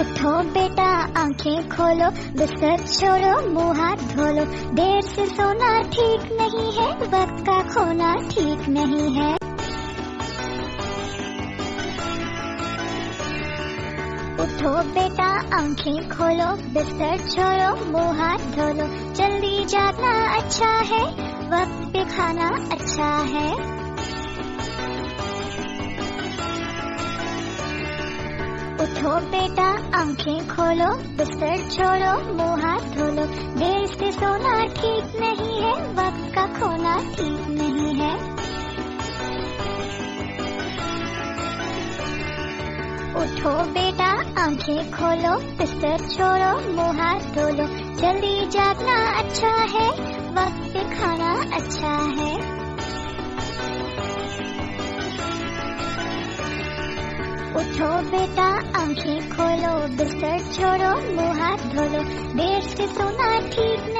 उठो बेटा आँखें खोलो बिस्तर छोड़ो मुँह हाथ धोलो देर से सोना ठीक नहीं है वक्त का खोना ठीक नहीं है उठो बेटा आँखें खोलो बिस्तर छोड़ो मुँह हाथ धोलो जल्दी जागना अच्छा है वक्त पे खाना अच्छा है उठो बेटा, आँखें खोलो, बिस्तर छोड़ो, मुँह हाथ धोलो। देर से सोना ठीक नहीं है, वक्त का खोना ठीक नहीं है। उठो बेटा, आँखें खोलो, बिस्तर छोड़ो, मुँह हाथ धोलो। जल्दी जागना अच्छा है, वक्त खाना अच्छा उठो बेटा आँखें खोलो बिस्तर छोड़ो मुँह हाथ धोलो। देर से सोना ठीक नहीं